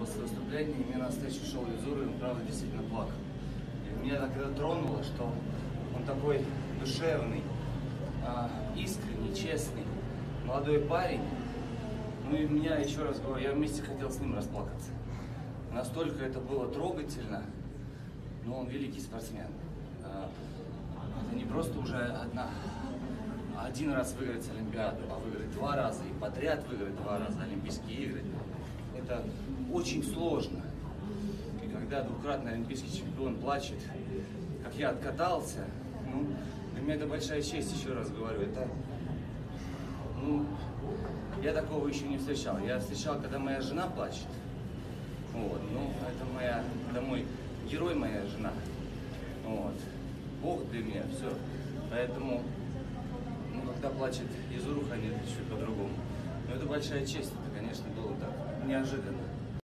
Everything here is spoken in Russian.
после выступления именно на встречу шел Юзуру, и он правда действительно плакал. И меня так это тронуло, что он такой душевный, а, искренний, честный, молодой парень. Ну и меня, еще раз говорю, я вместе хотел с ним расплакаться. Настолько это было трогательно, но он великий спортсмен. А, Это не просто уже одна, один раз выиграть Олимпиаду, а выиграть два раза и подряд выиграть два раза Олимпийские игры. Это очень сложно. И когда двукратный олимпийский чемпион плачет, как я откатался, ну, для меня это большая честь, еще раз говорю. Это, ну, я такого еще не встречал. Я встречал, когда моя жена плачет. Вот, ну, это моя, это мой герой, моя жена. Вот. Бог для меня, все. Поэтому, ну, когда плачет Изуруха, они чуть по-другому. Но это большая честь, неожиданно.